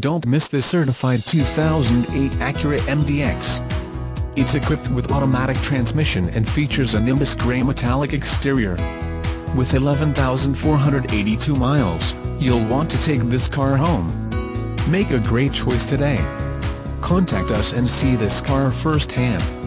Don't miss this certified 2008 Acura MDX. It's equipped with automatic transmission and features a Nimbus grey metallic exterior. With 11,482 miles, you'll want to take this car home. Make a great choice today. Contact us and see this car firsthand.